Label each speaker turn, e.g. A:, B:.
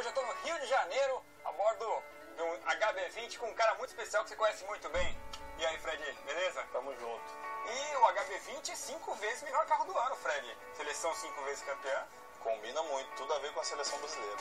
A: hoje eu tô no Rio de Janeiro, a bordo de um HB20 com um cara muito especial que você conhece muito bem. E aí, Fred, beleza?
B: Tamo junto.
A: E o HB20 é cinco vezes melhor carro do ano, Fred. Seleção cinco vezes campeã.
B: Combina muito, tudo a ver com a seleção brasileira.